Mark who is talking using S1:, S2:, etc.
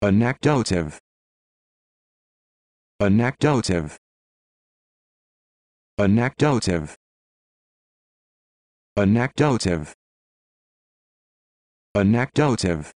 S1: Anecdotive. Anecdotive. Anecdotive. Anecdotive. Anecdotive.